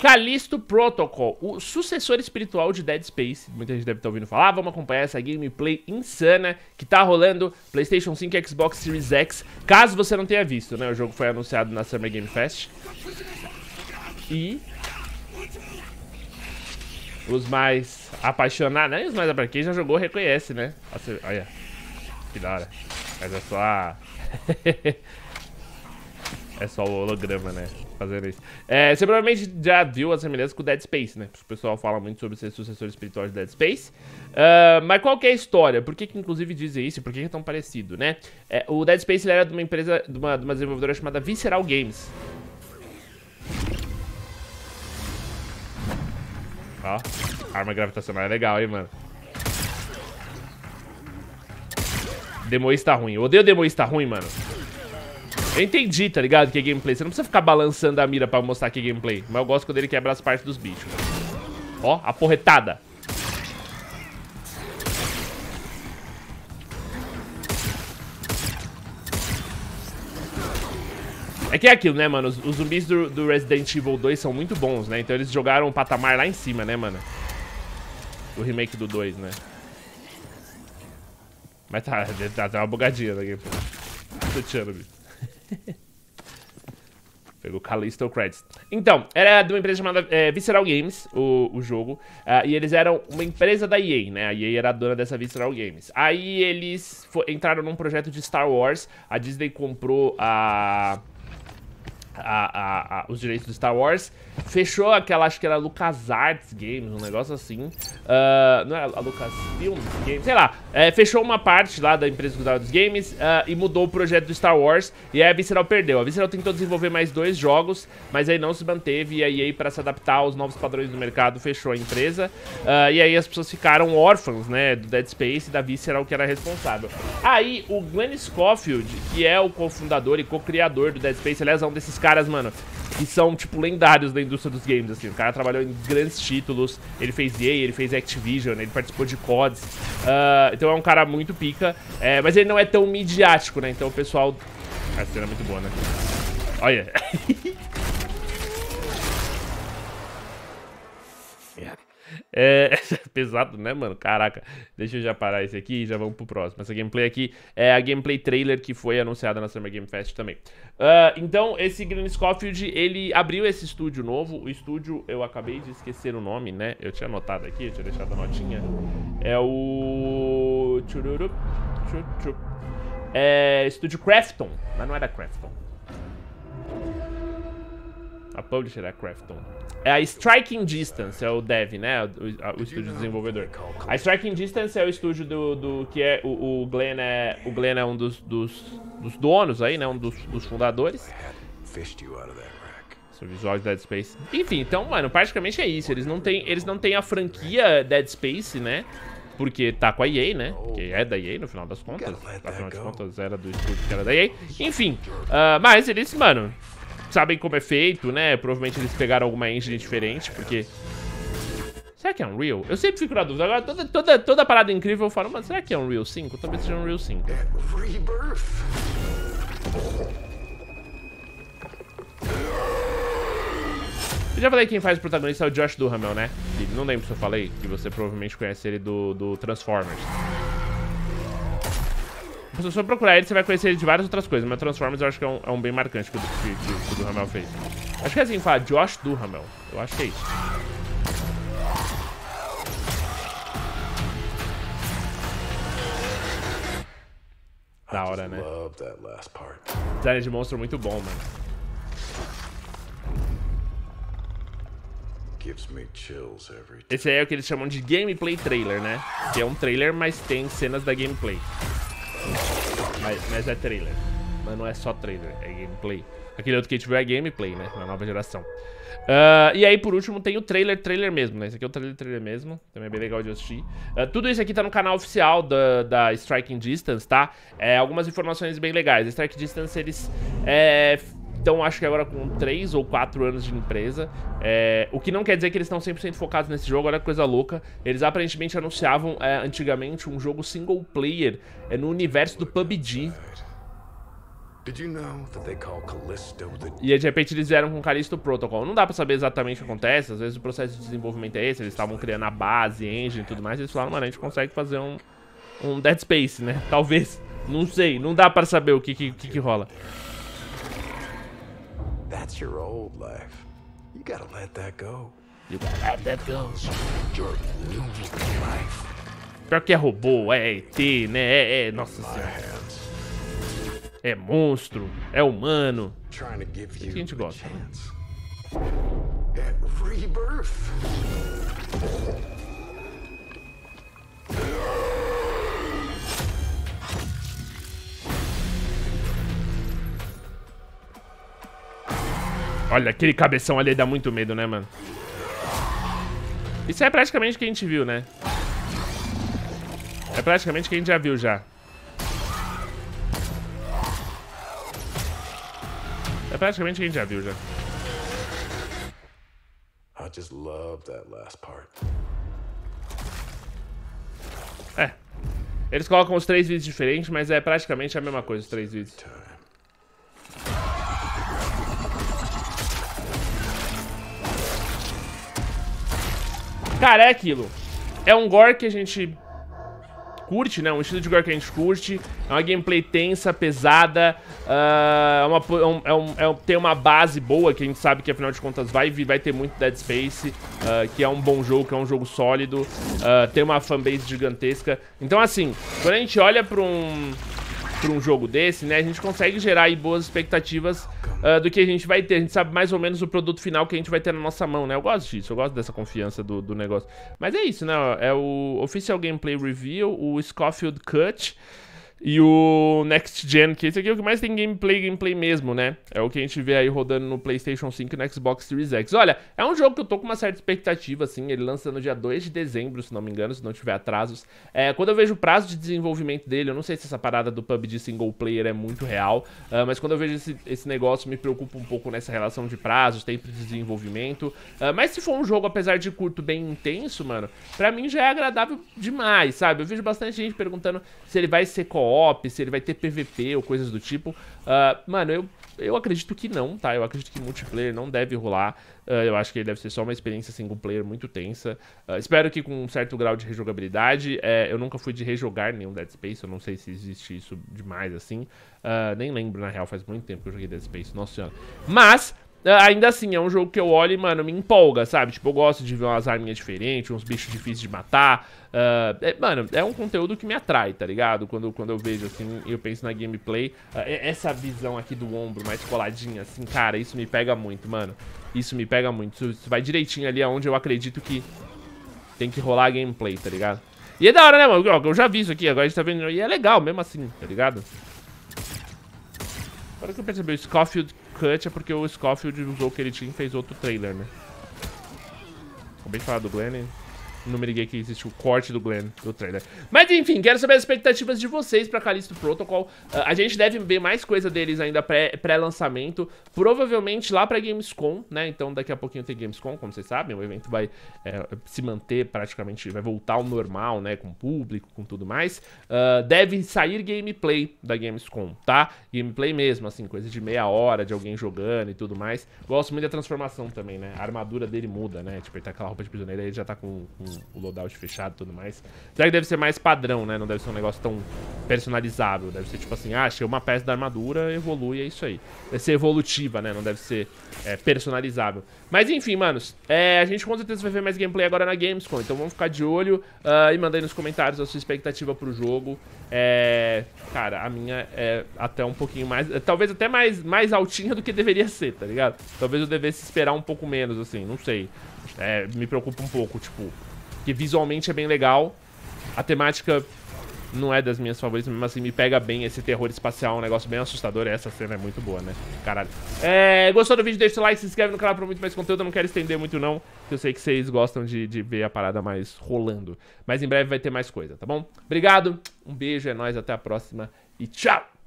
Callisto Protocol, o sucessor espiritual de Dead Space. Muita gente deve estar ouvindo falar. Vamos acompanhar essa gameplay insana que tá rolando PlayStation 5 e Xbox Series X. Caso você não tenha visto, né? O jogo foi anunciado na Summer Game Fest. E os mais apaixonados, né? Os mais apaixonados. Quem já jogou reconhece, né? Olha, que da hora. Mas é só. é só o holograma, né? Fazendo isso. É, você provavelmente já viu as semelhanças com Dead Space, né? O pessoal fala muito sobre ser sucessor espiritual de Dead Space. Uh, mas qual que é a história? Por que, que inclusive dizem isso? Por que, que é tão parecido, né? É, o Dead Space era de uma empresa, de uma, de uma desenvolvedora chamada Visceral Games. Ó, arma gravitacional é legal, hein, mano. Demoísta ruim. Eu odeio Demoísta ruim, mano. Eu entendi, tá ligado, que é gameplay. Você não precisa ficar balançando a mira pra mostrar que é gameplay. Mas eu gosto quando ele quebra as partes dos bichos. Ó, a porretada. É que é aquilo, né, mano? Os, os zumbis do, do, Resident Evil 2 são muito bons, né? Então eles jogaram o patamar lá em cima, né, mano? O remake do 2, né? Mas tá, tá, tá uma bugadinha na gameplay. Tô tirando, bicho. Pegou Callisto Credits. Então, era de uma empresa chamada é, Visceral Games, o, o jogo. Uh, e eles eram uma empresa da EA, né? A EA era a dona dessa Visceral Games. Aí eles entraram num projeto de Star Wars. A Disney comprou a a, a, a, os direitos do Star Wars. Fechou aquela, acho que era LucasArts Games, um negócio assim. Uh, não era a Lucasfilm Games, sei lá. É, fechou uma parte lá da empresa que dos games uh, e mudou o projeto do Star Wars. E aí a Visceral perdeu. A Visceral tentou desenvolver mais dois jogos, mas aí não se manteve. E a EA, para se adaptar aos novos padrões do mercado, fechou a empresa. Uh, e aí as pessoas ficaram órfãos, né, do Dead Space e da Visceral, que era responsável. Aí o Glenn Schofield, que é o cofundador e co-criador do Dead Space, aliás, é um desses caras, mano, que são, tipo, lendários da indústria dos games, assim. O cara trabalhou em grandes títulos, ele fez EA, ele fez Activision, ele participou de CODs. Uh, então é um cara muito pica, é, mas ele não é tão midiático, né? Então o pessoal... Essa cena é muito boa, né? Olha. É, pesado, né, mano? Caraca. Deixa eu já parar esse aqui e já vamos pro próximo. Essa gameplay aqui é a gameplay trailer que foi anunciada na Summer Game Fest também. Uh, então, esse Green Scofield, ele abriu esse estúdio novo. O estúdio, eu acabei de esquecer o nome, né? Eu tinha anotado aqui, eu tinha deixado a notinha. É o... É... Estúdio Crafton. Mas não da Crafton. A publisher é Crafton. É a Striking Distance, é o dev, né? O, o, estúdio desenvolvedor. A Striking Distance é o estúdio do, do que é o, o Glenn é o Glenn é um dos, dos, dos donos aí, né? Um dos, dos fundadores. São visuais Dead Space. Enfim, então, mano, praticamente é isso. Eles não têm, eles não têm a franquia Dead Space, né? Porque tá com a EA, né? Que é da EA no final das contas. Afinal de contas, era do estúdio que era da EA. Enfim, uh, mas eles, mano, sabem como é feito, né? Provavelmente eles pegaram alguma engine diferente, porque... Será que é Unreal? Eu sempre fico na dúvida. Agora, toda, toda, toda parada incrível eu falo, mas será que é Unreal 5? Talvez seja Unreal 5. Eu já falei que quem faz o protagonista é o Josh Duhamel, né? não lembro se eu falei, que você provavelmente conhece ele do, do Transformers. Se você procurar ele, você vai conhecer ele de várias outras coisas. Mas Transformers eu acho que é um, é um bem marcante que o, que, que, que o Duhamel fez. Acho que é assim que fala, Josh Duhamel. Eu acho que é isso. Da hora, né? Design de monstro muito bom, mano. Esse aí é o que eles chamam de gameplay trailer, né? Que é um trailer, mas tem cenas da gameplay. Mas, mas é trailer. Mas não é só trailer, é gameplay. Aquele outro que a gente viu é gameplay, né? Na nova geração. Uh, e aí, por último, tem o trailer, trailer mesmo, né? Esse aqui é o trailer, trailer mesmo. Também é bem legal de assistir. Uh, tudo isso aqui tá no canal oficial da, da Striking Distance, tá? É, algumas informações bem legais. Striking Distance, eles é, então, acho que agora com 3 ou 4 anos de empresa. É, o que não quer dizer que eles estão 100% focados nesse jogo, olha que coisa louca. Eles aparentemente anunciavam é, antigamente um jogo single player é, no universo do PUBG. E de repente eles vieram com Callisto Protocol. Não dá pra saber exatamente o que acontece, às vezes o processo de desenvolvimento é esse, eles estavam criando a base, engine e tudo mais, e eles falaram, mano, a gente consegue fazer um, um Dead Space, né? Talvez. Não sei, não dá pra saber o que que, que, que rola. That's your old life. You gotta let that go. You gotta let that go. Your new life. Pior que é robô, é ET, né? É, é nossa senhora. É monstro, é humano. O que a gente gosta, né? Olha, aquele cabeção ali dá muito medo, né, mano? Isso é praticamente o que a gente viu, né? É praticamente o que a gente já viu já. É praticamente o que a gente já viu já. I just love that last part. É. Eles colocam os três vídeos diferentes, mas é praticamente a mesma coisa, os três vídeos. Cara, é aquilo. É um gore que a gente curte, né? Um estilo de gore que a gente curte. É uma gameplay tensa, pesada. Uh, uma, é é um, é um, tem uma base boa, que a gente sabe que afinal de contas vai, vai ter muito Dead Space. Uh, que é um bom jogo, que é um jogo sólido. Uh, tem uma fanbase gigantesca. Então, assim, quando a gente olha pra um para um jogo desse, né, a gente consegue gerar aí boas expectativas uh, do que a gente vai ter. A gente sabe mais ou menos o produto final que a gente vai ter na nossa mão, né? Eu gosto disso, eu gosto dessa confiança do, do negócio. Mas é isso, né? É o Official Gameplay Review, o Scofield Cut. E o Next Gen, que esse aqui é o que mais tem gameplay, gameplay mesmo, né? É o que a gente vê aí rodando no PlayStation 5 e no Xbox Series X. Olha, é um jogo que eu tô com uma certa expectativa, assim. Ele lança no dia 2 de dezembro, se não me engano, se não tiver atrasos. É, quando eu vejo o prazo de desenvolvimento dele, eu não sei se essa parada do PUBG single player é muito real, uh, mas quando eu vejo esse, esse negócio, me preocupa um pouco nessa relação de prazos, tempo de desenvolvimento. Uh, mas se for um jogo, apesar de curto, bem intenso, mano, pra mim já é agradável demais, sabe? Eu vejo bastante gente perguntando se ele vai ser co co-op, se ele vai ter PVP ou coisas do tipo. Uh, mano, eu, eu acredito que não, tá? Eu acredito que multiplayer não deve rolar. Uh, eu acho que ele deve ser só uma experiência single player muito tensa. Uh, espero que com um certo grau de rejogabilidade. É, eu nunca fui de rejogar nenhum Dead Space, eu não sei se existe isso demais assim. nem lembro, na real, faz muito tempo que eu joguei Dead Space, nossa senhora. Mas, ainda assim, é um jogo que eu olho e, mano, me empolga, sabe? Tipo, eu gosto de ver umas arminhas diferentes, uns bichos difíceis de matar. Uh, é, mano, é um conteúdo que me atrai, tá ligado? Quando, quando eu vejo, assim, eu penso na gameplay. Uh, essa visão aqui do ombro mais coladinha, assim, cara, isso me pega muito, mano. Isso me pega muito. Isso, isso vai direitinho ali aonde eu acredito que tem que rolar a gameplay, tá ligado? E é da hora, né, mano? Eu já vi isso aqui, agora a gente tá vendo. E é legal mesmo assim, tá ligado? Agora que eu percebi, o Scofield Cut é porque o Scofield usou o que ele tinha e fez outro trailer, né? Acabei de falar do Glenn, liguei que existe o corte do Glenn do trailer. Mas enfim, quero saber as expectativas de vocês pra Callisto Protocol. Uh, a gente deve ver mais coisa deles ainda pré-lançamento. Pré provavelmente lá pra Gamescom, né? Então daqui a pouquinho tem Gamescom, como vocês sabem. O evento vai é, se manter praticamente, vai voltar ao normal, né? Com público, com tudo mais. Uh, deve sair gameplay da Gamescom, tá? Gameplay mesmo, assim, coisa de meia hora de alguém jogando e tudo mais. Gosto muito da transformação também, né? A armadura dele muda, né? Tipo, ele tá com aquela roupa de prisioneiro, aí ele já tá com, com o loadout fechado e tudo mais. Será que deve ser mais padrão, né? Não deve ser um negócio tão personalizável. Deve ser tipo assim, ah, achei uma peça da armadura, evolui, é isso aí. Deve ser evolutiva, né? Não deve ser é, personalizável. Mas enfim, manos, é, a gente com certeza vai ver mais gameplay agora na Gamescom. Então vamos ficar de olho uh, e manda aí nos comentários a sua expectativa pro jogo. É, cara, a minha é até um pouquinho mais... É, talvez até mais, mais altinha do que deveria ser, tá ligado? Talvez eu devesse esperar um pouco menos, assim, não sei. É, me preocupa um pouco, tipo visualmente é bem legal. A temática não é das minhas favoritas, mas assim, me pega bem esse terror espacial, um negócio bem assustador. Essa cena é muito boa, né? Caralho. É, gostou do vídeo? Deixa o like, se inscreve no canal pra muito mais conteúdo. Eu não quero estender muito, não, eu sei que vocês gostam de, de ver a parada mais rolando. Mas em breve vai ter mais coisa, tá bom? Obrigado, um beijo, é nóis, até a próxima e tchau!